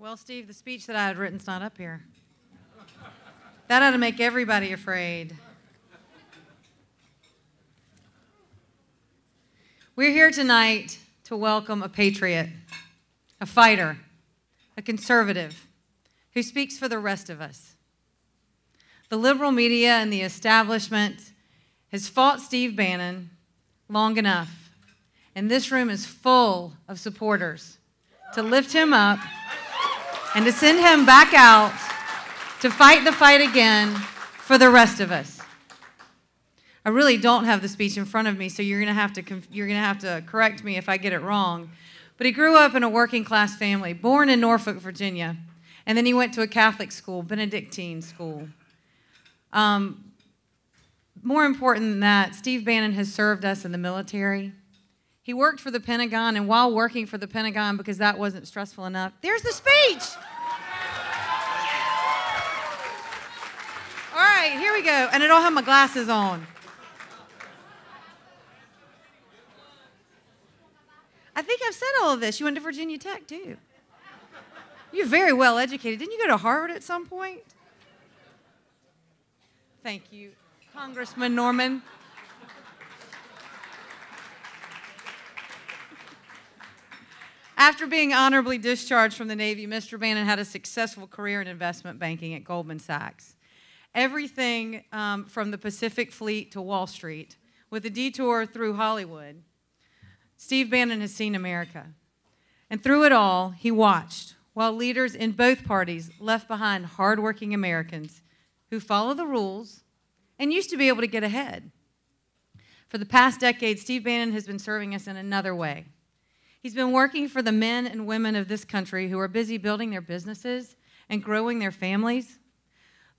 Well, Steve, the speech that I had written's not up here. That ought to make everybody afraid. We're here tonight to welcome a patriot, a fighter, a conservative who speaks for the rest of us. The liberal media and the establishment has fought Steve Bannon long enough, and this room is full of supporters to lift him up and to send him back out to fight the fight again for the rest of us. I really don't have the speech in front of me, so you're going to have to you're going to have to correct me if I get it wrong. But he grew up in a working class family, born in Norfolk, Virginia, and then he went to a Catholic school, Benedictine school. Um, more important than that, Steve Bannon has served us in the military. He worked for the Pentagon, and while working for the Pentagon, because that wasn't stressful enough, there's the speech. All right, here we go. And I don't have my glasses on. I think I've said all of this. You went to Virginia Tech, too. You're very well educated. Didn't you go to Harvard at some point? Thank you, Congressman Norman. After being honorably discharged from the Navy, Mr. Bannon had a successful career in investment banking at Goldman Sachs. Everything um, from the Pacific Fleet to Wall Street, with a detour through Hollywood, Steve Bannon has seen America. And through it all, he watched while leaders in both parties left behind hardworking Americans who follow the rules and used to be able to get ahead. For the past decade, Steve Bannon has been serving us in another way. He's been working for the men and women of this country who are busy building their businesses and growing their families,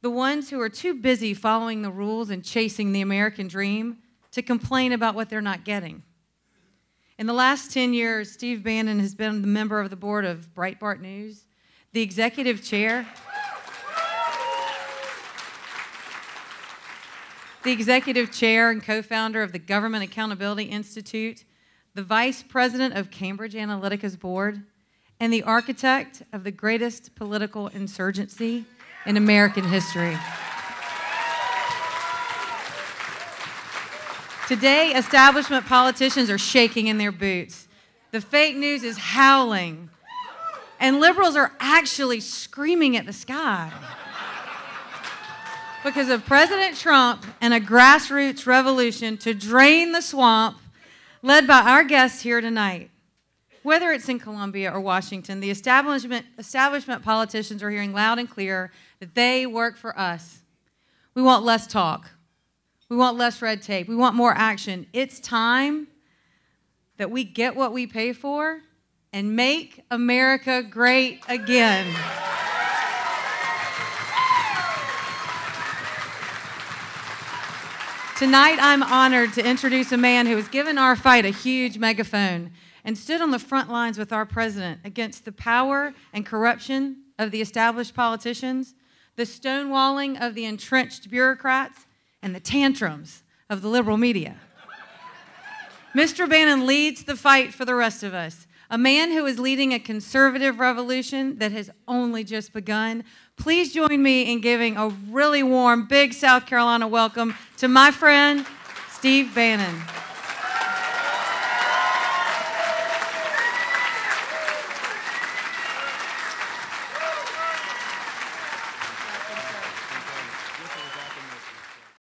the ones who are too busy following the rules and chasing the American dream to complain about what they're not getting. In the last 10 years, Steve Bannon has been the member of the board of Breitbart News, the executive chair, the executive chair and co founder of the Government Accountability Institute, the vice president of Cambridge Analytica's board, and the architect of the greatest political insurgency in American history. Today, establishment politicians are shaking in their boots. The fake news is howling. And liberals are actually screaming at the sky because of President Trump and a grassroots revolution to drain the swamp led by our guests here tonight. Whether it's in Columbia or Washington, the establishment, establishment politicians are hearing loud and clear that they work for us. We want less talk. We want less red tape. We want more action. It's time that we get what we pay for and make America great again. Tonight, I'm honored to introduce a man who has given our fight a huge megaphone and stood on the front lines with our president against the power and corruption of the established politicians, the stonewalling of the entrenched bureaucrats, and the tantrums of the liberal media. Mr. Bannon leads the fight for the rest of us. A man who is leading a conservative revolution that has only just begun, Please join me in giving a really warm, big South Carolina welcome to my friend, Steve Bannon.